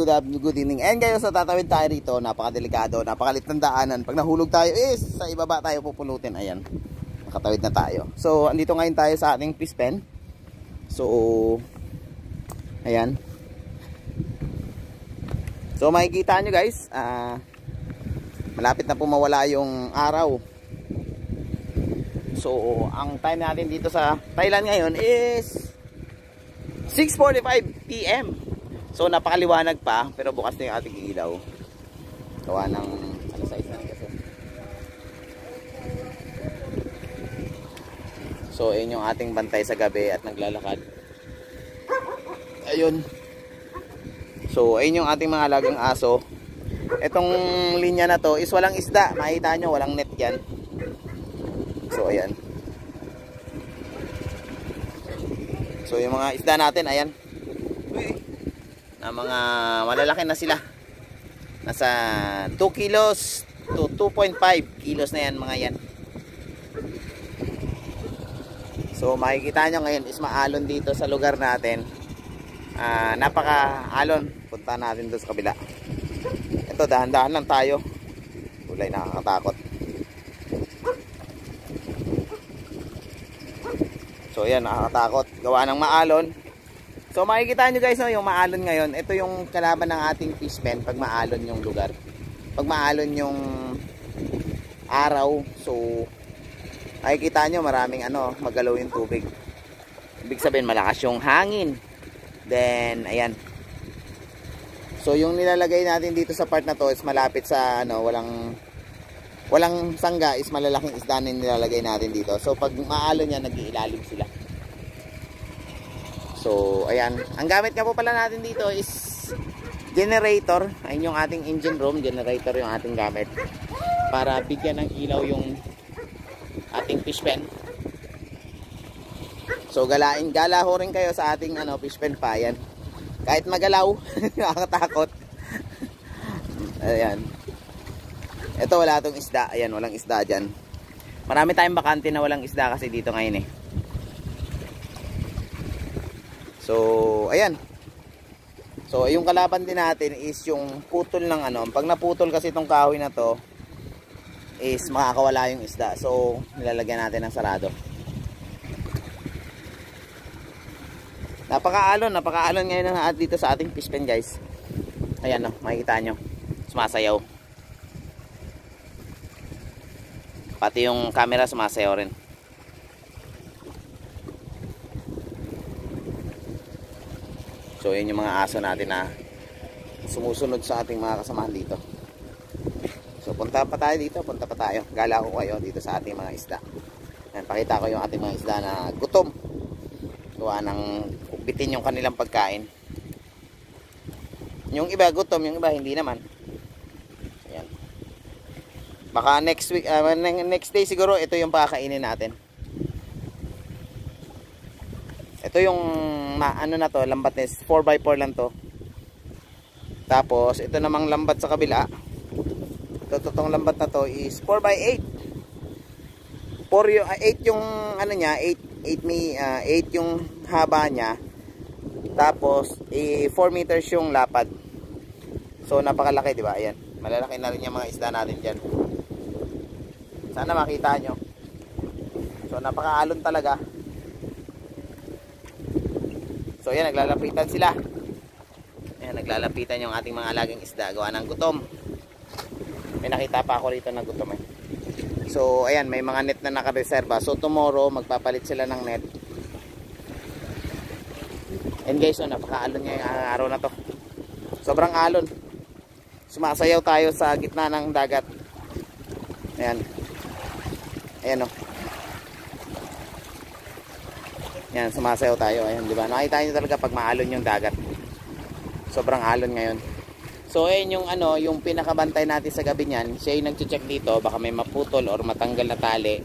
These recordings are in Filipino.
good afternoon, good evening. And guys, sa tatawid tayo rito, napakadelikado, napakalit ng daanan. Pag nahulog tayo is, sa ibaba tayo pupulutin. Ayan, nakatawid na tayo. So, andito ngayon tayo sa ating fish pen. So, ayan. So, makikita nyo guys, ah, malapit na pumawala yung araw. So, ang time natin dito sa Thailand ngayon is 6.45 p.m. So napakaliwanag pa pero bukas na yung ating ilaw. Gawa ng ano size na kasi. So ayun yung ating bantay sa gabi at naglalakad. Ayun. So ayun yung ating mga alagang aso. Itong linya na to is walang isda. Makita nyo walang net yan. So ayan. So yung mga isda natin, ayan. Na mga malalaki na sila. Nasa 2 kilos to 2.5 kilos na yan mga yan. So makikita nyo ngayon is maalon dito sa lugar natin. Uh, napaka-alon. Punta natin doon sa kabila. Ito dahan-dahan lang tayo. Kulay nakakatakot. So yan, nakakatakot. Gawa ng maalon. So makikita nyo guys, no, yung maalon ngayon, ito yung kalaban ng ating fish pen pag maalon yung lugar. Pag maalon yung araw, so makikita nyo maraming ano, magalaw yung tubig. Ibig sabihin malakas yung hangin. Then, ayan. So yung nilalagay natin dito sa part na to is malapit sa ano, walang walang sangga is malalaking isda na nilalagay natin dito. So pag maalo niya, nag-iilalim sila. So ayan, ang gamit nga po pala natin dito is generator. Ayun yung ating engine room, generator yung ating gamit. Para bigyan ng ilaw yung ating fish pen. So galain, gala ho rin kayo sa ating ano, fish pen pa. Ayan. Kahit magalaw, nakakatakot. Ayan. Ito wala tong isda. Ayan, walang isda dyan. Marami tayong bakante na walang isda kasi dito ngayon eh. So, ayan. So, yung kalaban din natin is yung putol ng ano. Pag naputol kasi itong kahoy na to, is makakawala yung isda. So, nilalagyan natin ng sarado. Napakaalon, napakaalon ngayon na dito sa ating fish pen guys. Ayan no, makikita nyo. Sumasayaw. Pati yung camera sumasayaw rin. So yun yung mga aso natin na sumusunod sa ating mga kasamahan dito. So punta pa tayo dito, punta pa tayo. Gala ko kayo dito sa ating mga isda. Yan, pakita ko yung ating mga isda na gutom. Gawa ng bitin yung kanilang pagkain. Yung iba gutom, yung iba hindi naman. Baka next week, uh, next day siguro ito yung pakakainin natin. Ito yung ma, ano na to, lambat is 4x4 lang to. Tapos ito namang lambat sa kabila. Ito totong lambat na to is 4x8. 4 yung uh, 8 yung ano niya, 8 8 may uh, 8 yung haba niya. Tapos eh, 4 meters yung lapad. So napakalaki, di ba? Ayan. Malalaki na rin yung mga isda natin diyan. Sana makita nyo. So napakaalon talaga. So yan, naglalapitan sila. Ayan, naglalapitan yung ating mga alagang isda. Gawa ng gutom. May nakita pa ako rito ng gutom eh. So ayan, may mga net na nakareserba. So tomorrow, magpapalit sila ng net. And guys, so napakaalon nga yung araw na to. Sobrang alon. Sumasayaw tayo sa gitna ng dagat. Ayan. Ayan o. Oh. Yan, sumasayaw tayo. Ayan, di ba? Nakita niyo talaga pag maalon yung dagat. Sobrang alon ngayon. So, ayan yung ano, yung pinakabantay natin sa gabi niyan. Siya yung nagche-check dito. Baka may maputol or matanggal na tali.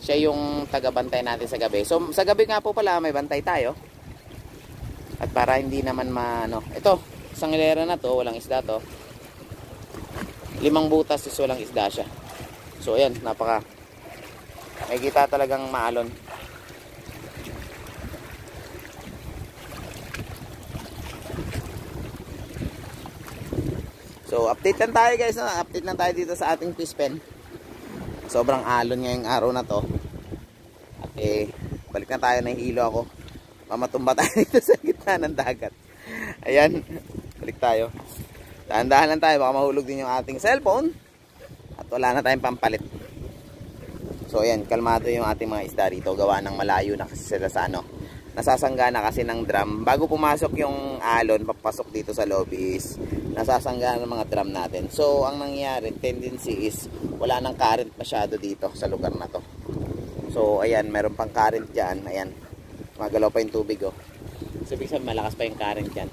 Siya yung tagabantay natin sa gabi. So, sa gabi nga po pala, may bantay tayo. At para hindi naman maano. Ito, isang ilera na to, walang isda to. Limang butas is walang isda siya. So, ayan, napaka may kita talagang maalon So, update lang tayo guys. No? Update lang tayo dito sa ating fish pen. Sobrang alon ngayong araw na to. At eh, balik na tayo. Nahihilo ako. Mamatumba tayo dito sa gitna ng dagat. Ayan. Balik tayo. Dahan-dahan lang tayo. Baka mahulog din yung ating cellphone. At wala na tayong pampalit. So ayan, kalmado yung ating mga isda rito. Gawa ng malayo na kasi sila sa ano. Nasasangga na kasi ng drum. Bago pumasok yung alon, papasok dito sa lobby is nasasangga ng mga drum natin. So ang nangyayari, tendency is wala nang current masyado dito sa lugar na to. So ayan, meron pang current dyan. Ayan, magalaw pa yung tubig oh. So ibig sabihin malakas pa yung current dyan.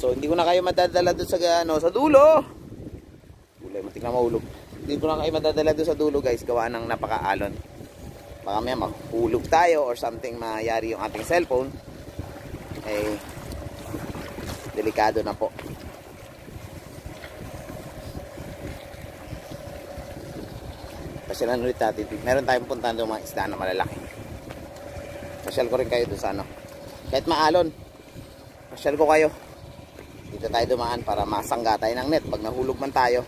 So hindi ko na kayo madadala doon sa ano, sa dulo. Ulay, matik na mahulog. Hindi ko na kayo madadala doon sa dulo guys, gawa ng napaka-alon. Baka may mahulog tayo or something mayari yung ating cellphone. Eh, delikado na po. Pasyalan ulit natin. Meron tayong puntahan doon mga isda na malalaki. Pasyal ko rin kayo doon sa ano. Kahit maalon, pasyal ko kayo. Dito tayo dumaan para masangga tayo ng net pag nahulog man tayo.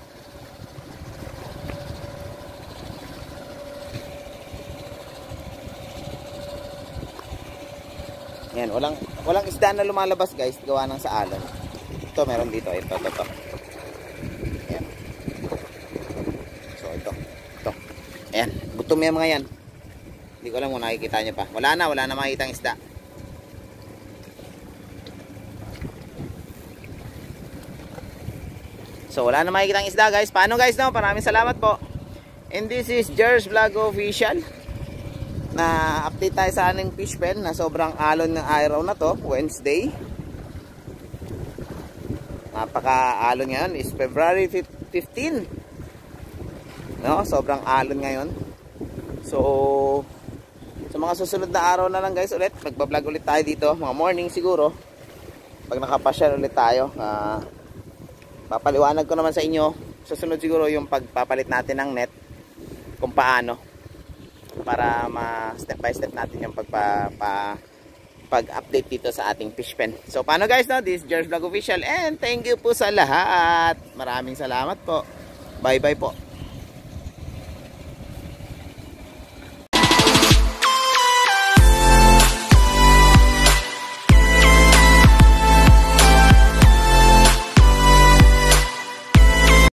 Yan, walang walang isda na lumalabas guys, gawa ng sa alon. Ito meron dito, ito, ito, ito. Yan. So ito, ito. Ayan, gutom yan mga yan. Hindi ko alam kung nakikita nyo pa. Wala na, wala na makikita isda. So wala na makikita isda guys. Paano guys no? Maraming salamat po. And this is Jer's Vlog Official. Na update tayo sa aning fish pen na sobrang alon ng araw na to. Wednesday. Napaka alon ngayon is February 15. No? Sobrang alon ngayon. So sa mga susunod na araw na lang guys ulit. Magbablog ulit tayo dito. Mga morning siguro. Pag nakapasyal ulit tayo. Ah... Uh, papaliwanag ko naman sa inyo susunod siguro yung pagpapalit natin ng net kung paano para ma step by step natin yung pagpa pa, pag update dito sa ating fish pen. So paano guys no? This is George Vlog Official and thank you po sa lahat. Maraming salamat po. Bye bye po